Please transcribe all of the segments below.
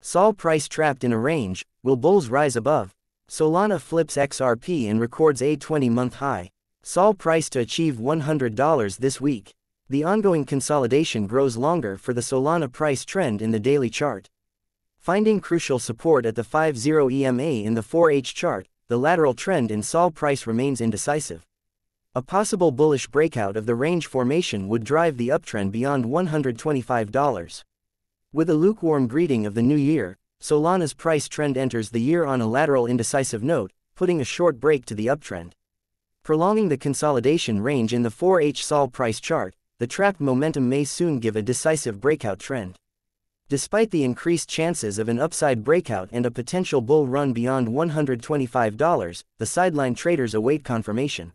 Sol price trapped in a range, will bulls rise above? Solana flips XRP and records a 20-month high. Sol price to achieve $100 this week. The ongoing consolidation grows longer for the Solana price trend in the daily chart. Finding crucial support at the 5-0 EMA in the 4H chart, the lateral trend in Sol price remains indecisive. A possible bullish breakout of the range formation would drive the uptrend beyond $125. With a lukewarm greeting of the new year, Solana's price trend enters the year on a lateral indecisive note, putting a short break to the uptrend. Prolonging the consolidation range in the 4H Sol price chart, the trapped momentum may soon give a decisive breakout trend. Despite the increased chances of an upside breakout and a potential bull run beyond $125, the sideline traders await confirmation.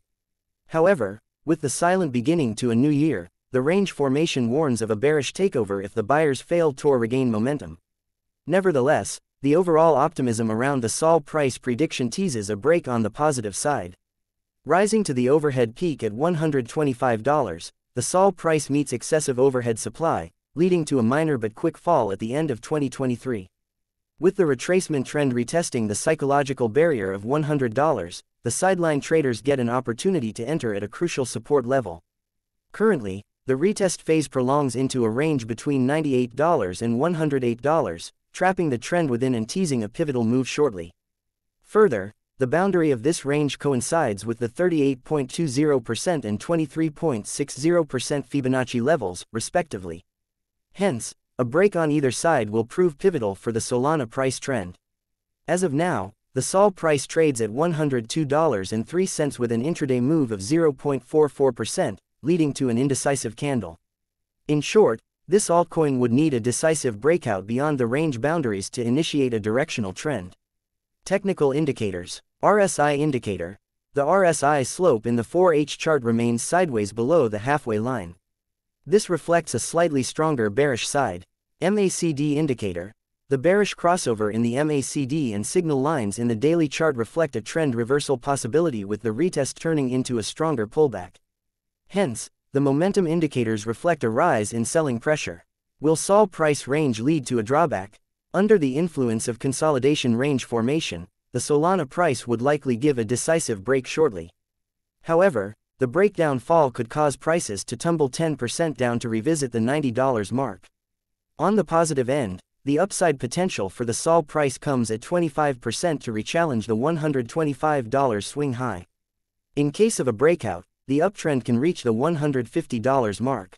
However, with the silent beginning to a new year, the range formation warns of a bearish takeover if the buyers fail to regain momentum. Nevertheless, the overall optimism around the Sol price prediction teases a break on the positive side. Rising to the overhead peak at $125, the Sol price meets excessive overhead supply, leading to a minor but quick fall at the end of 2023. With the retracement trend retesting the psychological barrier of $100, the sideline traders get an opportunity to enter at a crucial support level. Currently, the retest phase prolongs into a range between $98 and $108, trapping the trend within and teasing a pivotal move shortly. Further, the boundary of this range coincides with the 38.20% and 23.60% Fibonacci levels, respectively. Hence, a break on either side will prove pivotal for the Solana price trend. As of now, the Sol price trades at $102.03 with an intraday move of 0.44%, leading to an indecisive candle. In short, this altcoin would need a decisive breakout beyond the range boundaries to initiate a directional trend. Technical indicators. RSI indicator. The RSI slope in the 4H chart remains sideways below the halfway line. This reflects a slightly stronger bearish side. MACD indicator. The bearish crossover in the MACD and signal lines in the daily chart reflect a trend reversal possibility with the retest turning into a stronger pullback. Hence, the momentum indicators reflect a rise in selling pressure. Will Sol price range lead to a drawback? Under the influence of consolidation range formation, the Solana price would likely give a decisive break shortly. However, the breakdown fall could cause prices to tumble 10% down to revisit the $90 mark. On the positive end, the upside potential for the Sol price comes at 25% to rechallenge the $125 swing high. In case of a breakout, the uptrend can reach the $150 mark.